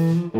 Mm-hmm.